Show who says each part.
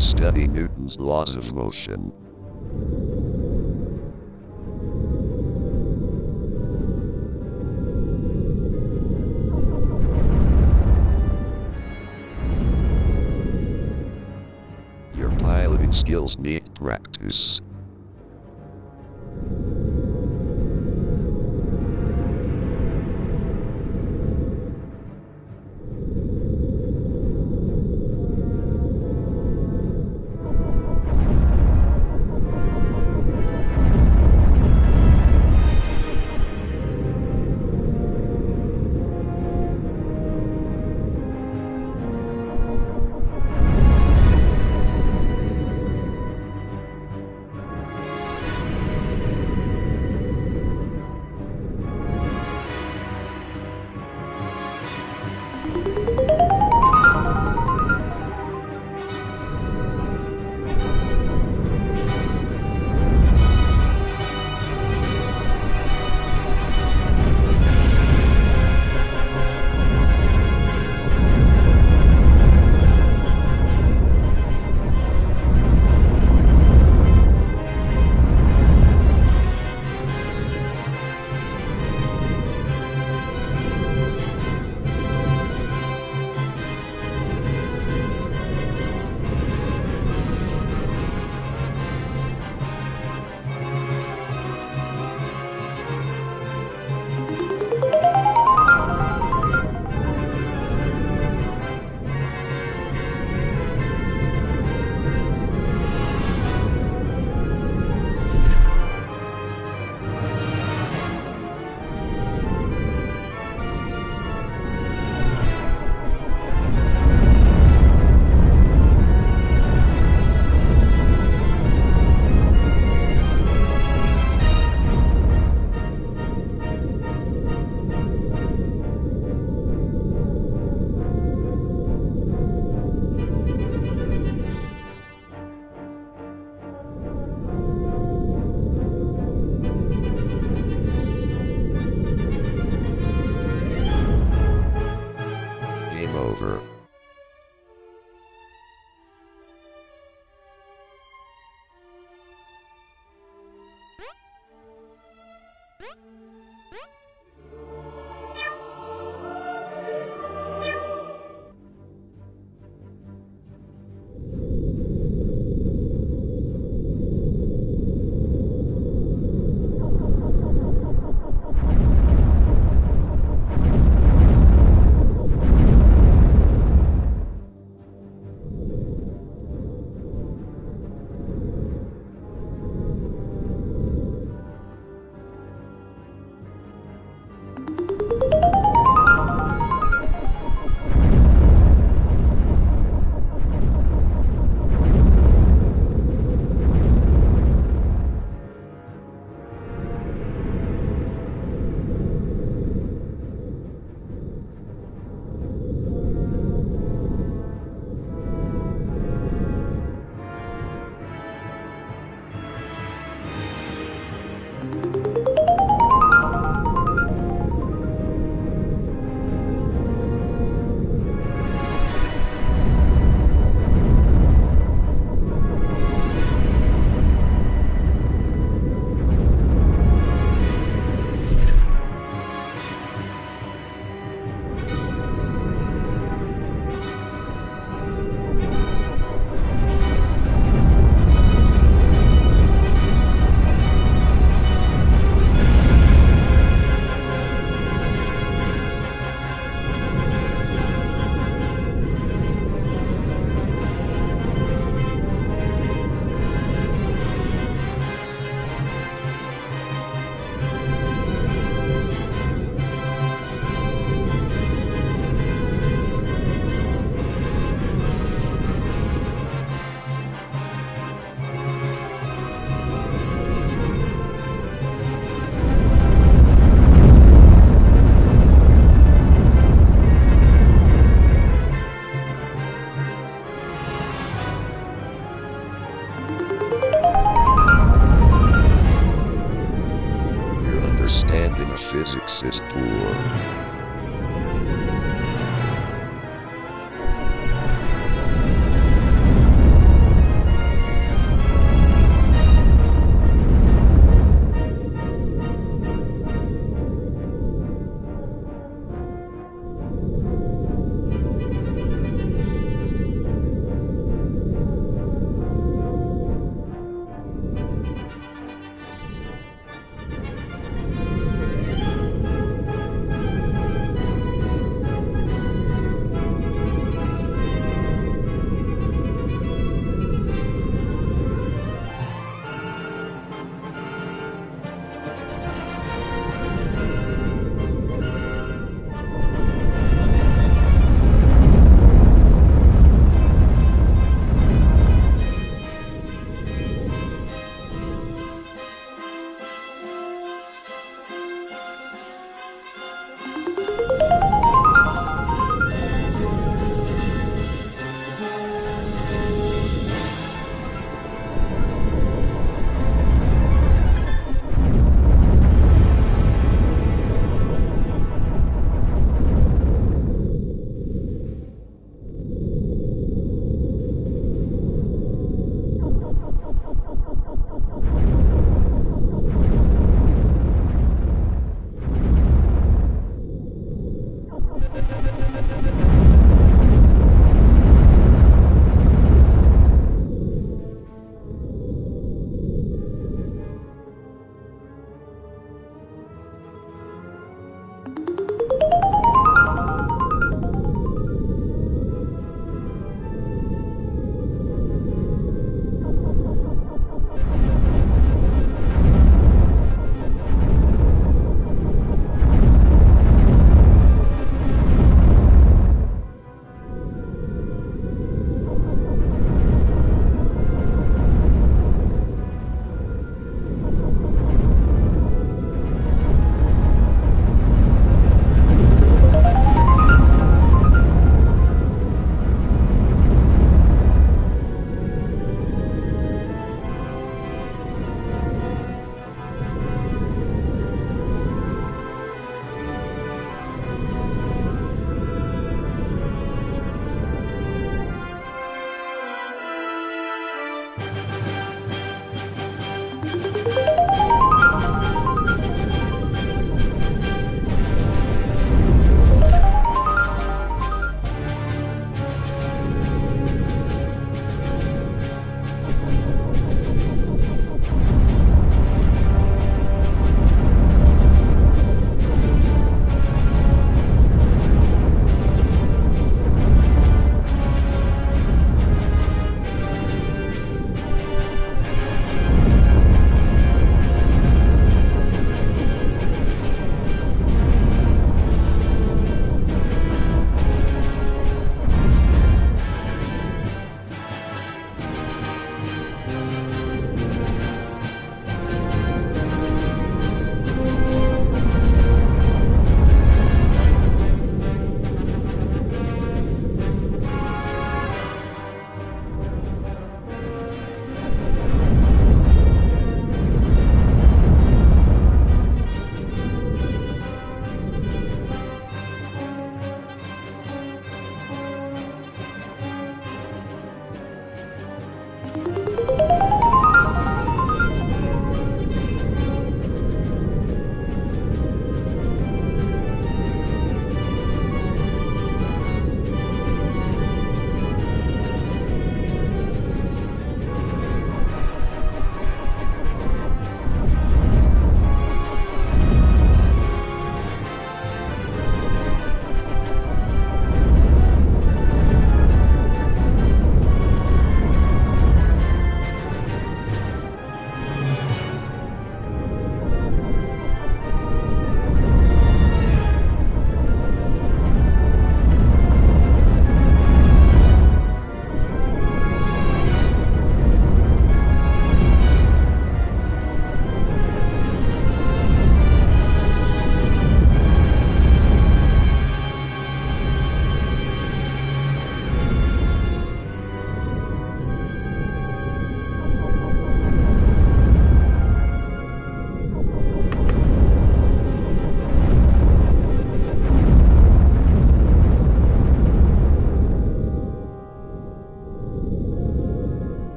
Speaker 1: and study Newton's laws of motion. Your piloting skills need practice.